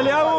Olha